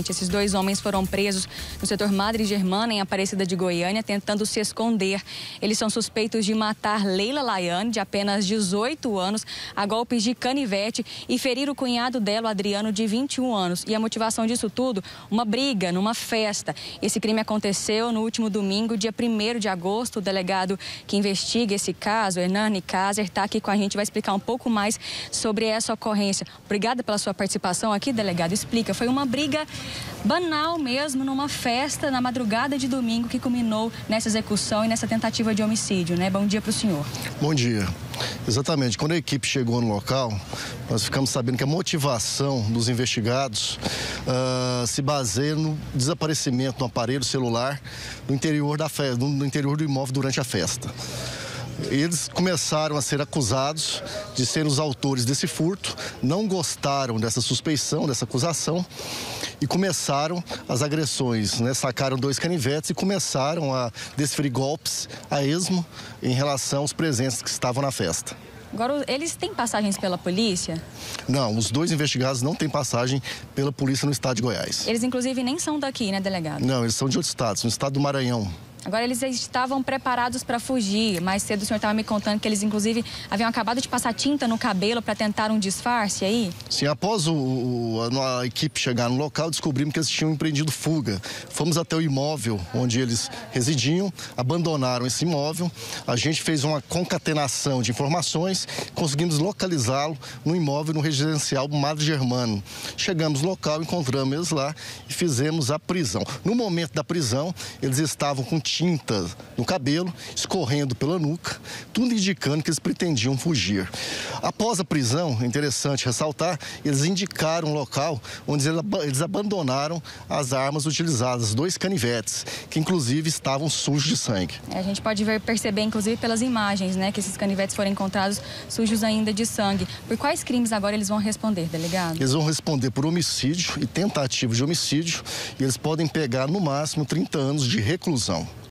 Esses dois homens foram presos no setor Madre Germana, em Aparecida de Goiânia, tentando se esconder. Eles são suspeitos de matar Leila Laiane, de apenas 18 anos, a golpes de canivete e ferir o cunhado dela, Adriano, de 21 anos. E a motivação disso tudo? Uma briga numa festa. Esse crime aconteceu no último domingo, dia 1 de agosto. O delegado que investiga esse caso, Hernani Kazer, está aqui com a gente, vai explicar um pouco mais sobre essa ocorrência. Obrigada pela sua participação aqui, delegado. Explica. Foi uma briga banal mesmo, numa festa na madrugada de domingo que culminou nessa execução e nessa tentativa de homicídio, né? Bom dia para o senhor. Bom dia. Exatamente. Quando a equipe chegou no local, nós ficamos sabendo que a motivação dos investigados uh, se baseia no desaparecimento do aparelho celular no interior da festa, no interior do imóvel durante a festa. Eles começaram a ser acusados de serem os autores desse furto, não gostaram dessa suspeição, dessa acusação e começaram as agressões, né? Sacaram dois canivetes e começaram a desferir golpes a esmo em relação aos presentes que estavam na festa. Agora, eles têm passagens pela polícia? Não, os dois investigados não têm passagem pela polícia no estado de Goiás. Eles, inclusive, nem são daqui, né, delegado? Não, eles são de outros estados, no estado do Maranhão. Agora, eles estavam preparados para fugir. Mais cedo o senhor estava me contando que eles, inclusive, haviam acabado de passar tinta no cabelo para tentar um disfarce aí? Sim, após o, a, a, equipe chegar no local, descobrimos que eles tinham empreendido fuga. Fomos até o imóvel onde eles residiam, abandonaram esse imóvel. A gente fez uma concatenação de informações, conseguimos localizá-lo no imóvel no residencial Madre Germano. Chegamos no local, encontramos eles lá e fizemos a prisão. No momento da prisão, eles estavam com tinta no cabelo, escorrendo pela nuca, tudo indicando que eles pretendiam fugir. Após a prisão, é interessante ressaltar, eles indicaram um local onde eles abandonaram as armas utilizadas, dois canivetes, que inclusive estavam sujos de sangue. É, a gente pode ver, perceber, inclusive pelas imagens, né, que esses canivetes foram encontrados sujos ainda de sangue. Por quais crimes agora eles vão responder, delegado? Eles vão responder por homicídio e tentativa de homicídio e eles podem pegar no máximo 30 anos de reclusão.